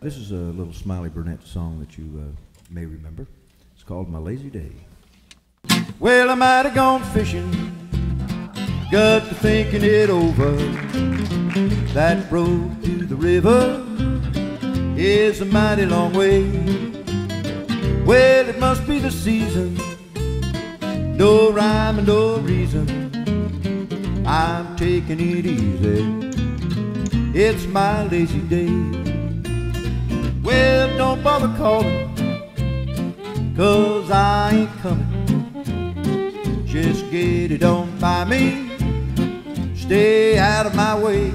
This is a little Smiley Burnette song that you uh, may remember. It's called My Lazy Day. Well, I might have gone fishing, got to thinking it over. That road to the river is a mighty long way. Well, it must be the season, no rhyme and no reason. I'm taking it easy. It's my lazy day. Well, don't bother calling, cause I ain't coming. Just get it on by me, stay out of my way.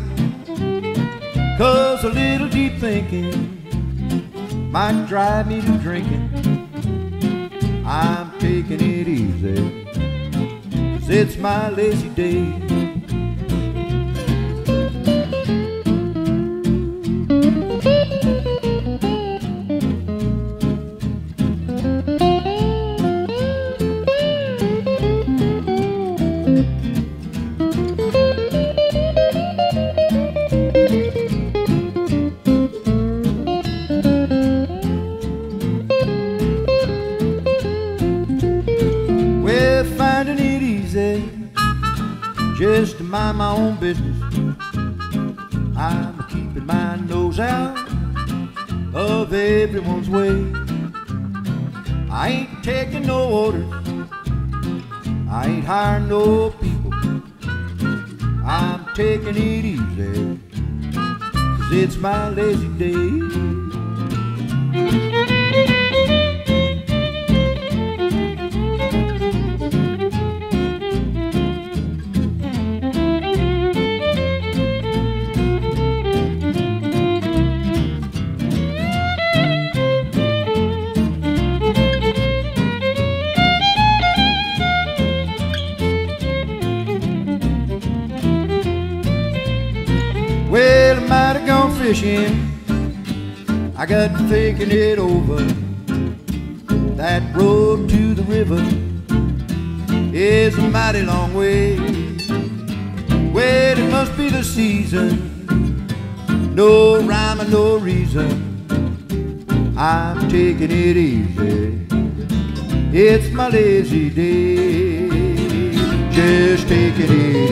Cause a little deep thinking might drive me to drinking. I'm taking it easy, cause it's my lazy day. Just to mind my own business. I'm keeping my nose out of everyone's way. I ain't taking no orders. I ain't hiring no people. I'm taking it easy. Cause it's my lazy day. Fishing. I got thinking it over. That road to the river is a mighty long way. Well, it must be the season. No rhyme and no reason. I'm taking it easy. It's my lazy day. Just taking it easy.